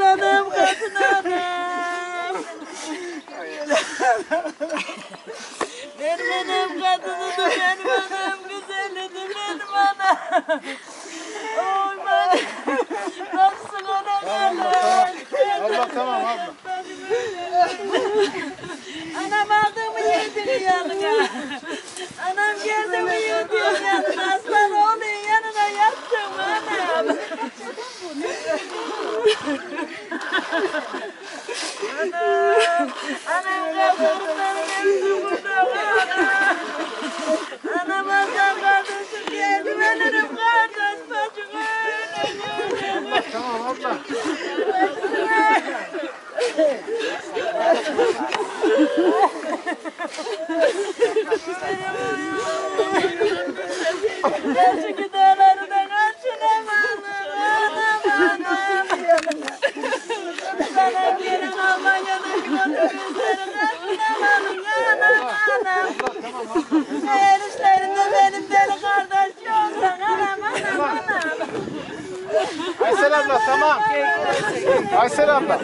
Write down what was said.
anam. Benim anam kadınıdı, benim anam güzelidi, benim anam. Oy ben, nasılsın anam? Allah tamam abla. Anam, anam kapımdan burada anam. Anam adam kardeşim geldi, ölürüm kardeş bacım ölürüm. Tamam abla. Gerçek dağlarından kaçınamadım anam anam. Sana gelin Almanya'da götürün seni kaçınamadım anam anam. Eğer işlerinde benim deli kardeş yoksan anam anam anam. Aysel abla tamam. Aysel abla.